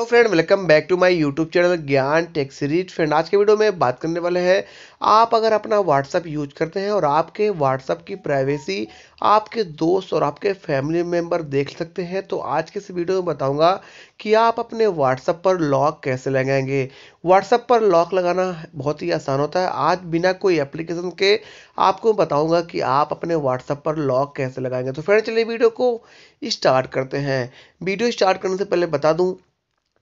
Hello friend welcome back to my YouTube channel Gyan tech series friend आज के video में बात करने वाले हैं, आप अगर अपना व्हाट्सअप यूज़ करते हैं और आपके व्हाट्सअप की प्राइवेसी आपके दोस्त और आपके फैमिली मेंबर देख सकते हैं तो आज के इस वीडियो में बताऊँगा कि आप अपने व्हाट्सअप पर लॉक कैसे लगाएँगे। व्हाट्सअप पर लॉक लगाना बहुत ही आसान होता है। आज बिना कोई एप्लीकेशन के आपको बताऊँगा कि आप अपने व्हाट्सअप पर लॉक कैसे लगाएँगे। तो फ्रेंड चलिए वीडियो को स्टार्ट करते हैं। वीडियो स्टार्ट करने से पहले बता दूँ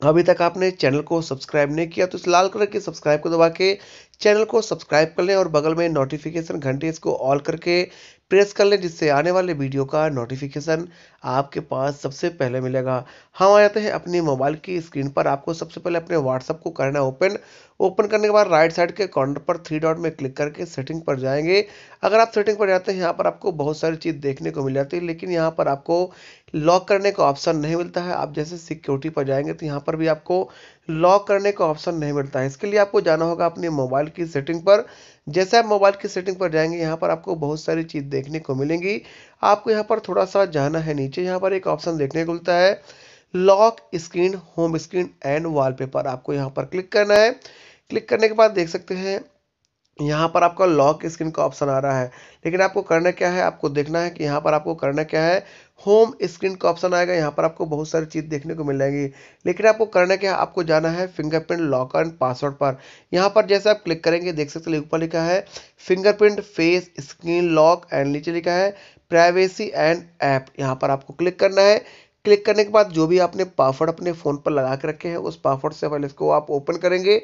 अभी तक आपने चैनल को सब्सक्राइब नहीं किया तो इस लाल कलर के सब्सक्राइब को दबा के चैनल को सब्सक्राइब कर लें और बगल में नोटिफिकेशन घंटे इसको ऑल करके प्रेस कर लें, जिससे आने वाले वीडियो का नोटिफिकेशन आपके पास सबसे पहले मिलेगा। हम आ जाते हैं अपनी मोबाइल की स्क्रीन पर। आपको सबसे पहले अपने व्हाट्सअप को करना है ओपन ओपन करने के बाद राइट साइड के कॉर्नर पर थ्री डॉट में क्लिक करके सेटिंग पर जाएँगे। अगर आप सेटिंग पर जाते हैं, यहाँ पर आपको बहुत सारी चीज़ देखने को मिल जाती है, लेकिन यहाँ पर आपको लॉक करने का ऑप्शन नहीं मिलता है। आप जैसे सिक्योरिटी पर जाएँगे तो यहाँ पर भी आपको लॉक करने का ऑप्शन नहीं मिलता है। इसके लिए आपको जाना होगा अपने मोबाइल की सेटिंग पर। जैसे आप मोबाइल की सेटिंग पर जाएँगे, यहाँ पर आपको बहुत सारी चीज़ देखने को मिलेंगी। आपको यहाँ पर थोड़ा सा जाना है नीचे। यहाँ पर एक ऑप्शन देखने को मिलता है, lock screen, home screen and wallpaper. आपको यहाँ पर क्लिक करना है। क्लिक करने के बाद देख सकते हैं यहाँ पर आपका लॉक स्क्रीन का ऑप्शन आ रहा है। लेकिन आपको करना क्या है? आपको देखना है कि यहाँ पर आपको करना क्या है? होम स्क्रीन का ऑप्शन आएगा। यहाँ पर आपको बहुत सारी चीज़ देखने को मिल जाएँगी। लेकिन आपको करना क्या है? आपको जाना है फिंगरप्रिंट लॉक एंड पासवर्ड पर। यहाँ पर जैसे आप क्लिक करेंगे, देख सकते हैं ऊपर लिखा है fingerprint face screen lock and नीचे लिखा है प्राइवेसी एंड ऐप यहाँ पर आपको क्लिक करना है। क्लिक करने के बाद जो भी आपने पासवर्ड अपने फ़ोन पर लगा के रखे हैं, उस पासवर्ड से पहले इसको आप ओपन करेंगे।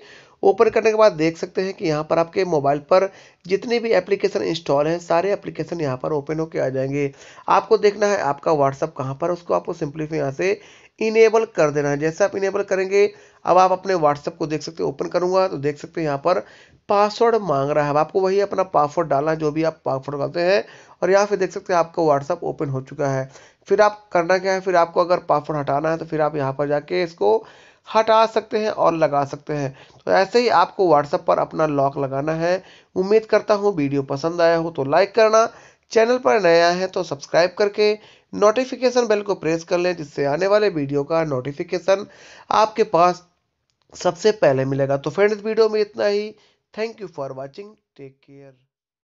ओपन करने के बाद देख सकते हैं कि यहाँ पर आपके मोबाइल पर जितने भी एप्लीकेशन इंस्टॉल हैं, सारे एप्लीकेशन यहाँ पर ओपन होकर आ जाएँगे। आपको देखना है आपका व्हाट्सअप कहाँ पर उसको आपको सिंपलीफाई यहाँ से इनेबल कर देना है। जैसे आप इनेबल करेंगे, अब आप अपने व्हाट्सअप को देख सकते हैं ओपन करूँगा तो देख सकते हैं यहाँ पर पासवर्ड मांग रहा है। अब आपको वही अपना पासवर्ड डालना है, जो भी आप पासवर्ड डालते हैं, और यहाँ फिर देख सकते हैं आपका व्हाट्सअप ओपन हो चुका है। फिर आप करना क्या है, फिर आपको अगर पासवर्ड हटाना है तो फिर आप यहाँ पर जाके इसको हटा सकते हैं और लगा सकते हैं। तो ऐसे ही आपको व्हाट्सएप पर अपना लॉक लगाना है। उम्मीद करता हूँ वीडियो पसंद आया हो तो लाइक करना। चैनल पर नया है तो सब्सक्राइब करके नोटिफिकेशन बेल को प्रेस कर लें, जिससे आने वाले वीडियो का नोटिफिकेशन आपके पास सबसे पहले मिलेगा। तो फ्रेंड्स वीडियो में इतना ही। Thank you for watching take care